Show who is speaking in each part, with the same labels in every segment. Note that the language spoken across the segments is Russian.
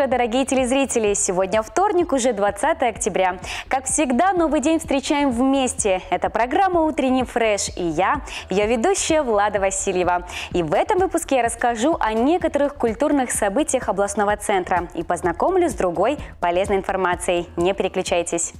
Speaker 1: Утро, дорогие телезрители! Сегодня вторник, уже 20 октября. Как всегда, новый день встречаем вместе. Это программа «Утренний фреш» и я, ее ведущая Влада Васильева. И в этом выпуске я расскажу о некоторых культурных событиях областного центра и познакомлю с другой полезной информацией. Не переключайтесь.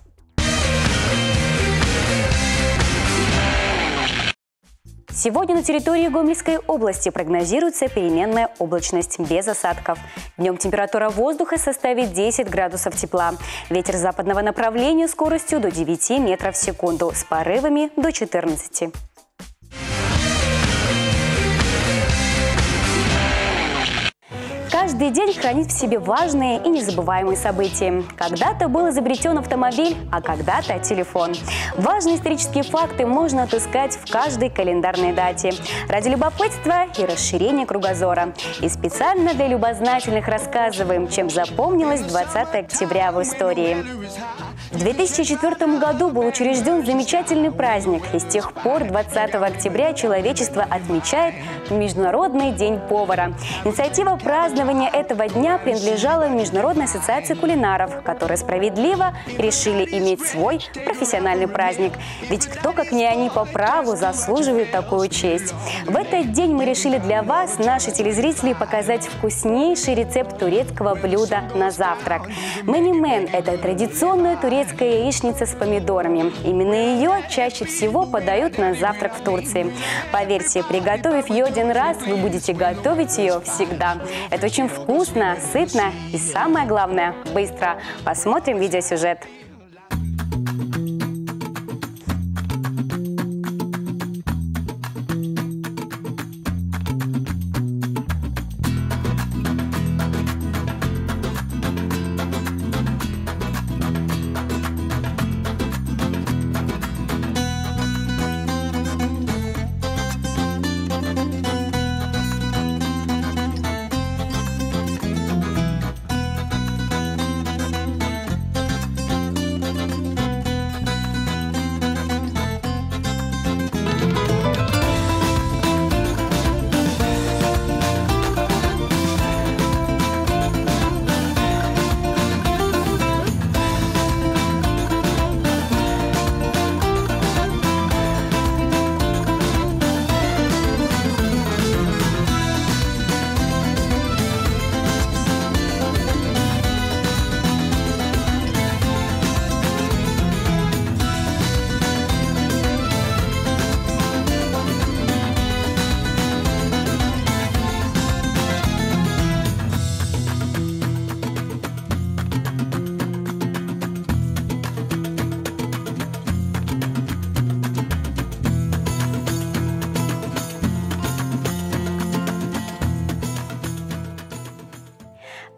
Speaker 1: Сегодня на территории Гомельской области прогнозируется переменная облачность без осадков. Днем температура воздуха составит 10 градусов тепла. Ветер западного направления скоростью до 9 метров в секунду с порывами до 14. Каждый день хранит в себе важные и незабываемые события. Когда-то был изобретен автомобиль, а когда-то телефон. Важные исторические факты можно отыскать в каждой календарной дате. Ради любопытства и расширения кругозора. И специально для любознательных рассказываем, чем запомнилось 20 октября в истории. В 2004 году был учрежден замечательный праздник, и с тех пор 20 октября человечество отмечает Международный день повара. Инициатива празднования этого дня принадлежала Международной ассоциации кулинаров, которые справедливо решили иметь свой профессиональный праздник. Ведь кто, как не они, по праву заслуживает такую честь. В этот день мы решили для вас, наши телезрители, показать вкуснейший рецепт турецкого блюда на завтрак. Мэнимен – это традиционная турецкая турецкая яичница с помидорами. Именно ее чаще всего подают на завтрак в Турции. Поверьте, приготовив ее один раз, вы будете готовить ее всегда. Это очень вкусно, сытно и самое главное – быстро. Посмотрим видеосюжет.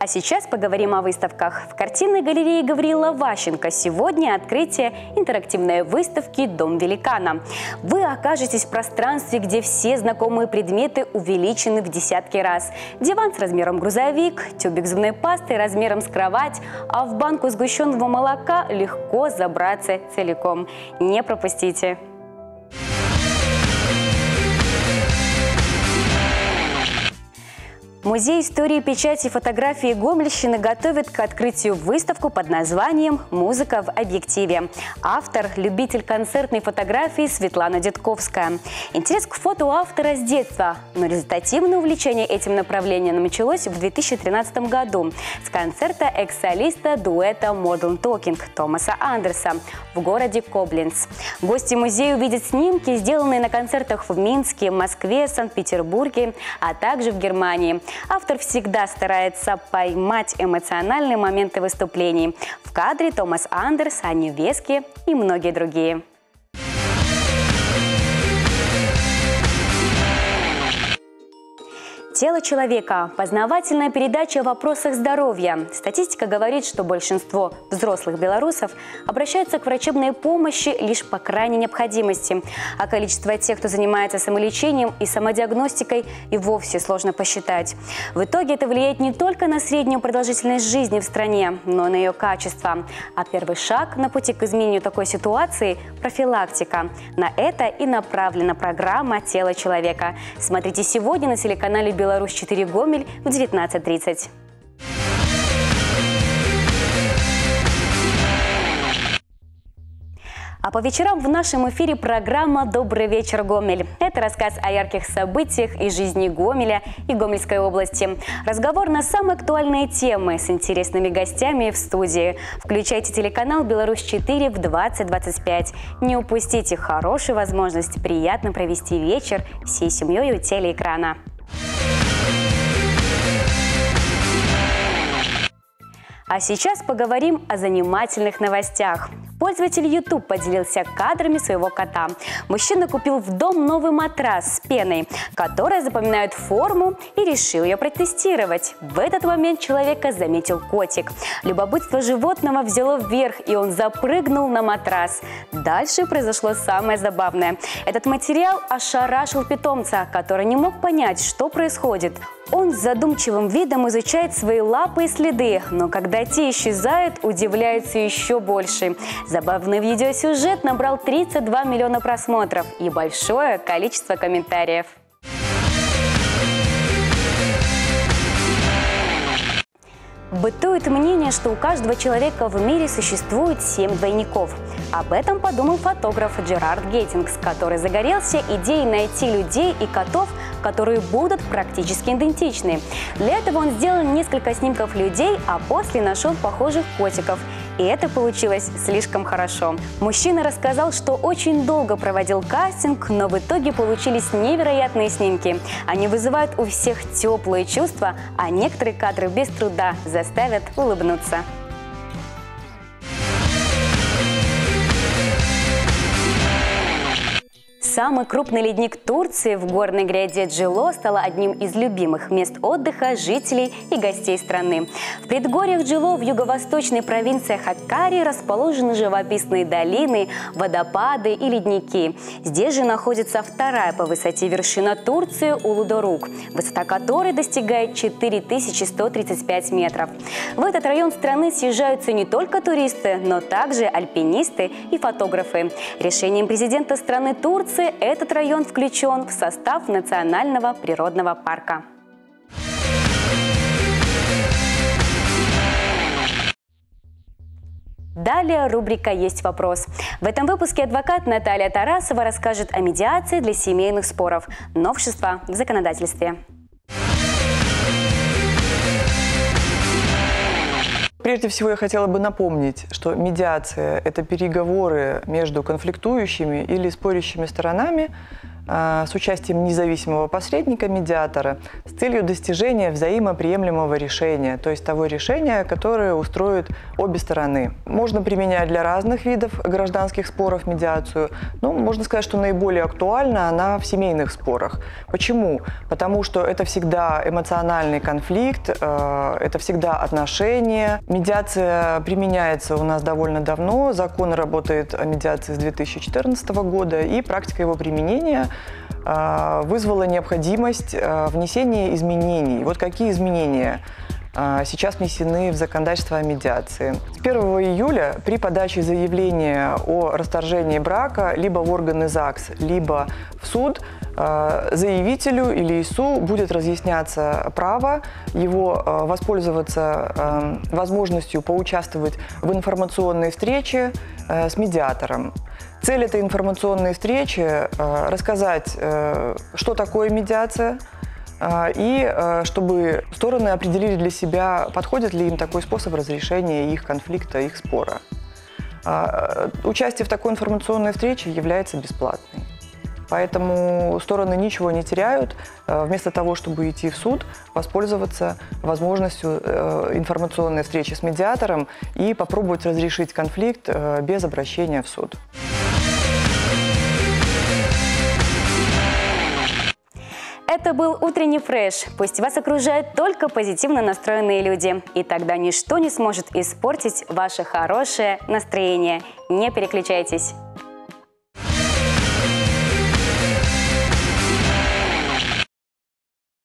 Speaker 1: А сейчас поговорим о выставках. В картинной галерее Гаврила Ващенко сегодня открытие интерактивной выставки «Дом великана». Вы окажетесь в пространстве, где все знакомые предметы увеличены в десятки раз. Диван с размером грузовик, тюбик зубной пасты размером с кровать, а в банку сгущенного молока легко забраться целиком. Не пропустите! Музей истории печати и фотографии Гомельщины готовит к открытию выставку под названием «Музыка в объективе». Автор – любитель концертной фотографии Светлана Дедковская. Интерес к фото у автора с детства, но результативное увлечение этим направлением началось в 2013 году с концерта экс-солиста дуэта Modern Talking Томаса Андерса в городе Коблинц. Гости музея увидят снимки, сделанные на концертах в Минске, Москве, Санкт-Петербурге, а также в Германии – Автор всегда старается поймать эмоциональные моменты выступлений. В кадре Томас Андерс, Ани Вески и многие другие. Тело человека. Познавательная передача о вопросах здоровья. Статистика говорит, что большинство взрослых белорусов обращаются к врачебной помощи лишь по крайней необходимости. А количество тех, кто занимается самолечением и самодиагностикой, и вовсе сложно посчитать. В итоге это влияет не только на среднюю продолжительность жизни в стране, но и на ее качество. А первый шаг на пути к изменению такой ситуации – профилактика. На это и направлена программа «Тело человека». Смотрите сегодня на телеканале «Беларусь». Беларусь 4 Гомель в 19.30. А по вечерам в нашем эфире программа «Добрый вечер, Гомель». Это рассказ о ярких событиях и жизни Гомеля и Гомельской области. Разговор на самые актуальные темы с интересными гостями в студии. Включайте телеканал «Беларусь-4» в 20.25. Не упустите хорошую возможность приятно провести вечер всей семьей у телеэкрана. А сейчас поговорим о занимательных новостях. Пользователь YouTube поделился кадрами своего кота. Мужчина купил в дом новый матрас с пеной, которая запоминает форму и решил ее протестировать. В этот момент человека заметил котик. Любопытство животного взяло вверх, и он запрыгнул на матрас. Дальше произошло самое забавное. Этот материал ошарашил питомца, который не мог понять, что происходит. Он с задумчивым видом изучает свои лапы и следы, но когда те исчезают, удивляется еще больше. Забавный видеосюжет набрал 32 миллиона просмотров и большое количество комментариев. Бытует мнение, что у каждого человека в мире существует семь двойников. Об этом подумал фотограф Джерард Геттингс, который загорелся идеей найти людей и котов, которые будут практически идентичны. Для этого он сделал несколько снимков людей, а после нашел похожих котиков – и это получилось слишком хорошо. Мужчина рассказал, что очень долго проводил кастинг, но в итоге получились невероятные снимки. Они вызывают у всех теплые чувства, а некоторые кадры без труда заставят улыбнуться. Самый крупный ледник Турции в горной гряде Джило стал одним из любимых мест отдыха жителей и гостей страны. В предгорьях Джило в юго-восточной провинции Хаккари расположены живописные долины, водопады и ледники. Здесь же находится вторая по высоте вершина Турции Улудорук, высота которой достигает 4135 метров. В этот район страны съезжаются не только туристы, но также альпинисты и фотографы. Решением президента страны Турции Этот район включен в состав Национального природного парка. Далее рубрика «Есть вопрос». В этом выпуске адвокат Наталья Тарасова расскажет о медиации для семейных споров, новшества в законодательстве.
Speaker 2: Прежде всего я хотела бы напомнить, что медиация – это переговоры между конфликтующими или спорящими сторонами с участием независимого посредника, медиатора, с целью достижения взаимоприемлемого решения, то есть того решения, которое устроит обе стороны. Можно применять для разных видов гражданских споров медиацию, но можно сказать, что наиболее актуальна она в семейных спорах. Почему? Потому что это всегда эмоциональный конфликт, э, это всегда отношения. Медиация применяется у нас довольно давно, закон работает о медиации с 2014 года, и практика его применения а, вызвала необходимость а, внесения изменений. Вот какие изменения сейчас внесены в законодательство о медиации. С 1 июля при подаче заявления о расторжении брака либо в органы ЗАГС, либо в суд заявителю или ИСУ будет разъясняться право его воспользоваться возможностью поучаствовать в информационной встрече с медиатором. Цель этой информационной встречи рассказать, что такое медиация, и чтобы стороны определили для себя, подходит ли им такой способ разрешения их конфликта, их спора. Участие в такой информационной встрече является бесплатной. Поэтому стороны ничего не теряют. Вместо того, чтобы идти в суд, воспользоваться возможностью информационной встречи с медиатором и попробовать разрешить конфликт без обращения в суд.
Speaker 1: Это был утренний фреш. Пусть вас окружают только позитивно настроенные люди. И тогда ничто не сможет испортить ваше хорошее настроение. Не переключайтесь.